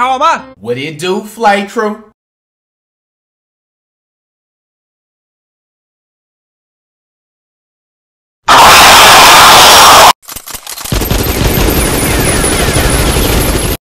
好吗？What do you do, flight crew?